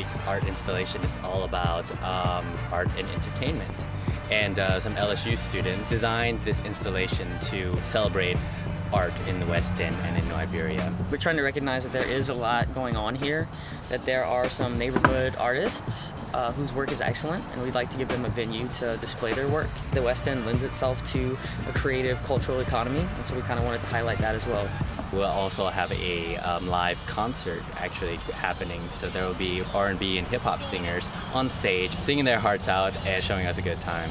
week's art installation, it's all about um, art and entertainment. And uh, some LSU students designed this installation to celebrate art in the West End and New Iberia. We're trying to recognize that there is a lot going on here, that there are some neighborhood artists uh, whose work is excellent, and we'd like to give them a venue to display their work. The West End lends itself to a creative cultural economy, and so we kind of wanted to highlight that as well. We'll also have a um, live concert actually happening, so there will be R&B and hip hop singers on stage singing their hearts out and showing us a good time.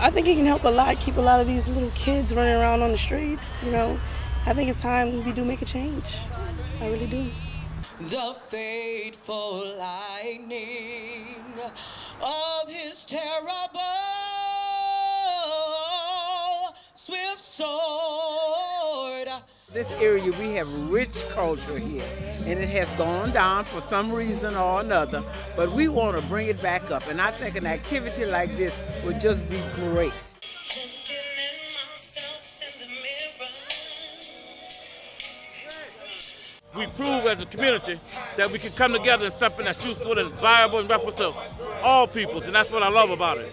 I think it can help a lot, keep a lot of these little kids running around on the streets, you know. I think it's time we do make a change. I really do. The fateful lightning of his terrible This area, we have rich culture here, and it has gone down for some reason or another, but we want to bring it back up, and I think an activity like this would just be great. we prove as a community that we can come together in something that's useful and viable and represent all peoples, and that's what I love about it.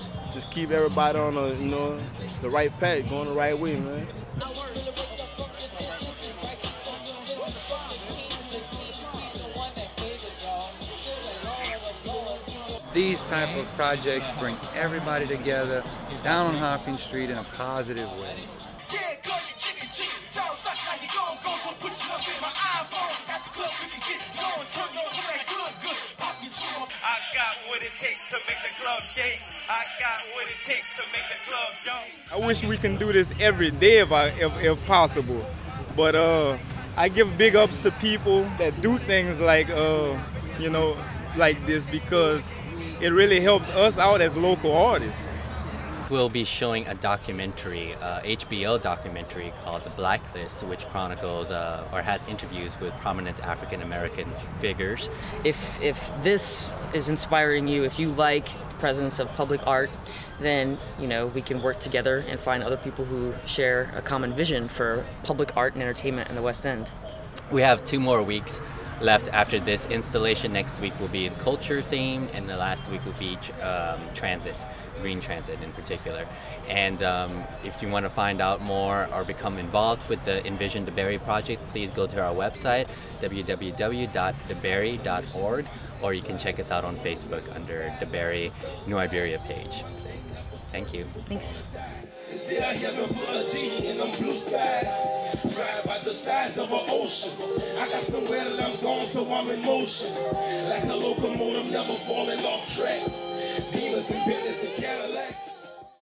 Just keep everybody on the, you know, the right path, going the right way, man. These type of projects bring everybody together down on Hopkins Street in a positive way. What it takes to make the club shake. I got what it takes to make the club jump. I wish we can do this every day if, I, if, if possible. But uh, I give big ups to people that do things like, uh, you know, like this because it really helps us out as local artists we'll be showing a documentary, uh, HBO documentary called The Black List, which chronicles uh, or has interviews with prominent African American figures. If, if this is inspiring you, if you like the presence of public art, then you know we can work together and find other people who share a common vision for public art and entertainment in the West End. We have two more weeks left after this installation. Next week will be the culture theme, and the last week will be um, transit, green transit in particular. And um, if you want to find out more or become involved with the Envision da Berry project, please go to our website, www.debary.org, or you can check us out on Facebook under da Berry New Iberia page. Thank you. Thanks. Ride by the sides of an ocean. I got somewhere that I'm going, so I'm in motion. Like a locomotive, never falling off track. Demons and business and Cadillac.